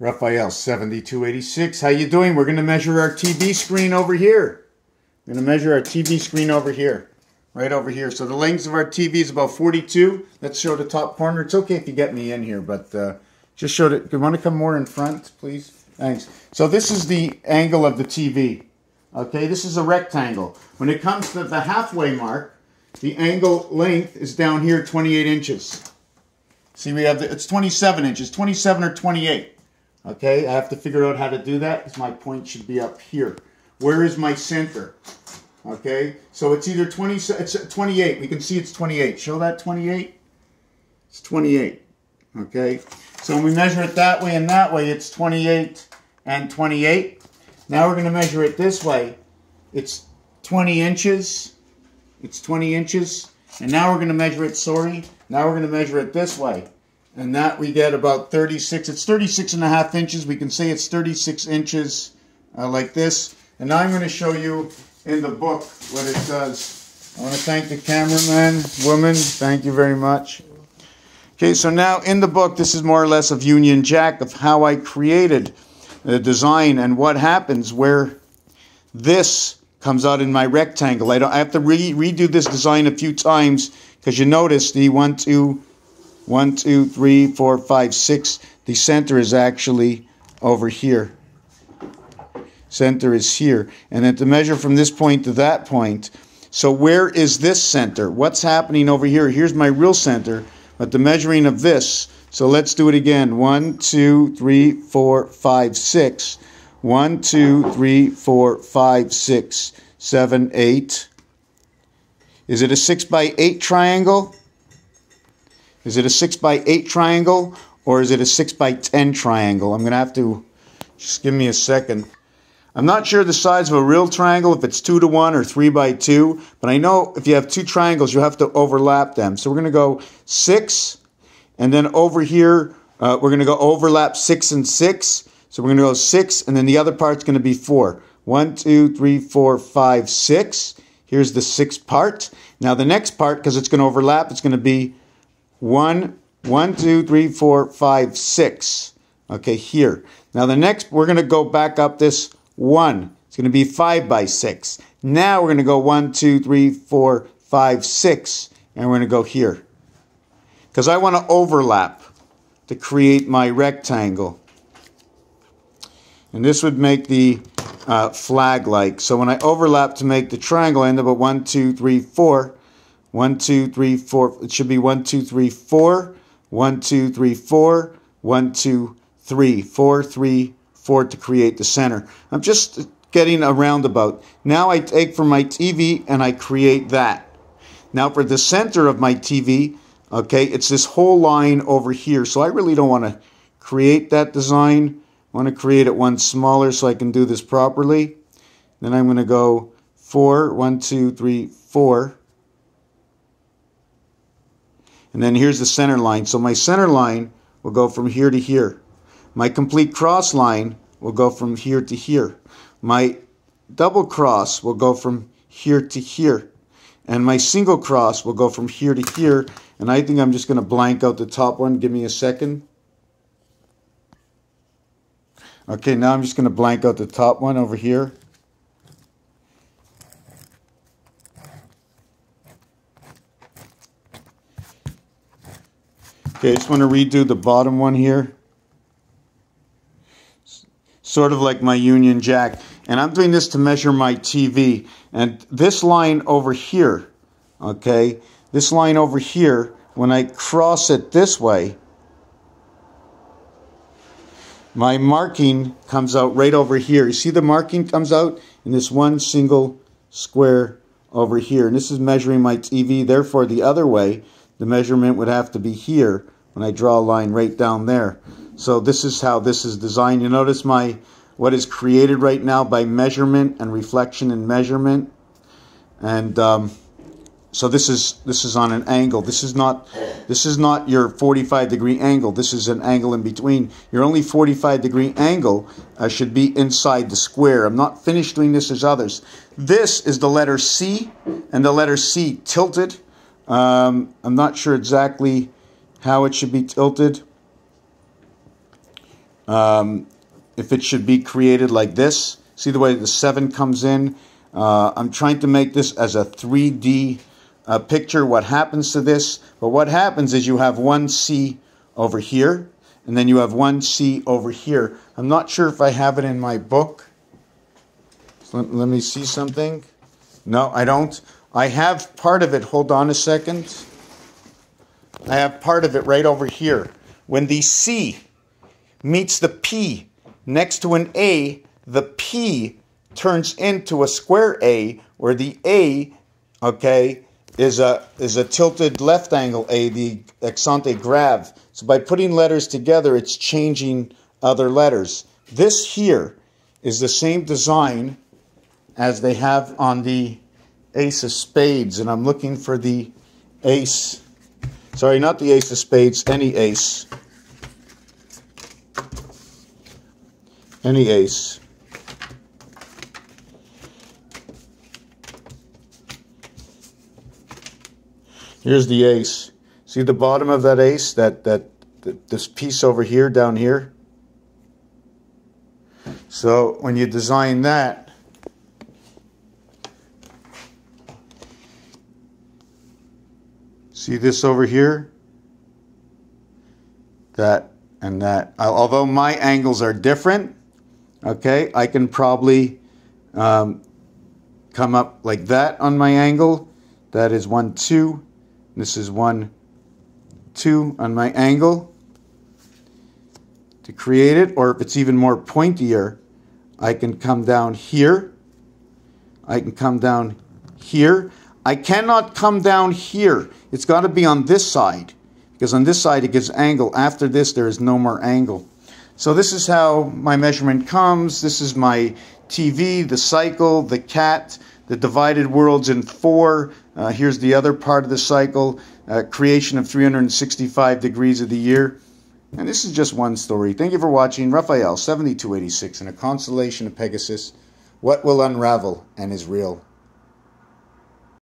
Raphael 7286. How you doing? We're going to measure our TV screen over here. We're going to measure our TV screen over here. Right over here. So the length of our TV is about 42. Let's show the top corner. It's okay if you get me in here, but uh, just show it. Do you want to come more in front, please? Thanks. So this is the angle of the TV. Okay, this is a rectangle. When it comes to the halfway mark, the angle length is down here 28 inches. See, we have the, it's 27 inches, 27 or 28. Okay, I have to figure out how to do that because my point should be up here. Where is my center? Okay, so it's either 20, it's 28. We can see it's 28. Show that 28. It's 28. Okay, so when we measure it that way and that way, it's 28 and 28. Now we're going to measure it this way. It's 20 inches. It's 20 inches. And now we're going to measure it, sorry. Now we're going to measure it this way. And that we get about 36. It's 36 and a half inches. We can say it's 36 inches uh, like this. And now I'm going to show you in the book what it does. I want to thank the cameraman, woman. Thank you very much. Okay, so now in the book, this is more or less of Union Jack of how I created the design and what happens where this comes out in my rectangle. I, don't, I have to re redo this design a few times because you notice the one, two, one, two, three, four, five, six. The center is actually over here. Center is here. And then to measure from this point to that point, so where is this center? What's happening over here? Here's my real center, but the measuring of this. So let's do it again. One, two, three, four, five, six. One, two, three, four, five, six, seven, eight. Is it a six by eight triangle? Is it a six by eight triangle or is it a six by ten triangle? I'm going to have to just give me a second. I'm not sure the size of a real triangle, if it's two to one or three by two, but I know if you have two triangles, you have to overlap them. So we're going to go six, and then over here, uh, we're going to go overlap six and six. So we're going to go six, and then the other part's going to be four. One, two, three, four, five, six. Here's the sixth part. Now the next part, because it's going to overlap, it's going to be one, one, two, three, four, five, six. Okay, here. Now the next, we're going to go back up this one. It's going to be five by six. Now we're going to go one, two, three, four, five, six, and we're going to go here. Because I want to overlap to create my rectangle. And this would make the uh, flag-like. So when I overlap to make the triangle, I end up at one, two, three, four. One, two, three, four. It should be one, two, three, four. One, two, three, four. One, two, three. Four, three, four to create the center. I'm just getting a roundabout. Now I take from my TV and I create that. Now for the center of my TV, okay, it's this whole line over here. So I really don't want to create that design. I want to create it one smaller so I can do this properly. Then I'm going to go four, one, two, three, four. And then here's the center line. So my center line will go from here to here. My complete cross line will go from here to here. My double cross will go from here to here. And my single cross will go from here to here. And I think I'm just going to blank out the top one. Give me a second. Okay, now I'm just going to blank out the top one over here. Okay, I just want to redo the bottom one here. Sort of like my Union Jack. And I'm doing this to measure my TV. And this line over here, okay, this line over here, when I cross it this way, my marking comes out right over here. You see the marking comes out in this one single square over here. And this is measuring my TV. Therefore, the other way, the measurement would have to be here when I draw a line right down there. So this is how this is designed. You notice my what is created right now by measurement and reflection and measurement. And um, so this is this is on an angle. This is not this is not your 45 degree angle. This is an angle in between. Your only 45 degree angle uh, should be inside the square. I'm not finished doing this as others. This is the letter C and the letter C tilted. Um, I'm not sure exactly how it should be tilted. um, if it should be created like this. See the way the 7 comes in? Uh, I'm trying to make this as a 3D uh, picture what happens to this. But what happens is you have one C over here, and then you have one C over here. I'm not sure if I have it in my book. let, let me see something. No, I don't. I have part of it. Hold on a second. I have part of it right over here. When the C meets the P next to an A, the P turns into a square A, where the A, okay, is a is a tilted left angle A, the accent grave. So by putting letters together, it's changing other letters. This here is the same design as they have on the ace of spades, and I'm looking for the ace. Sorry, not the ace of spades, any ace. Any ace. Here's the ace. See the bottom of that ace, that, that, that this piece over here, down here? So when you design that, see this over here? That and that. Although my angles are different, okay, I can probably um, come up like that on my angle. That is one, two. This is one, two on my angle to create it. Or if it's even more pointier, I can come down here. I can come down here. I cannot come down here. It's got to be on this side because on this side it gives angle. After this, there is no more angle. So this is how my measurement comes. This is my TV, the cycle, the cat, the divided worlds in four. Uh, here's the other part of the cycle, uh, creation of 365 degrees of the year. And this is just one story. Thank you for watching. Raphael, 7286, in a constellation of Pegasus. What will unravel and is real?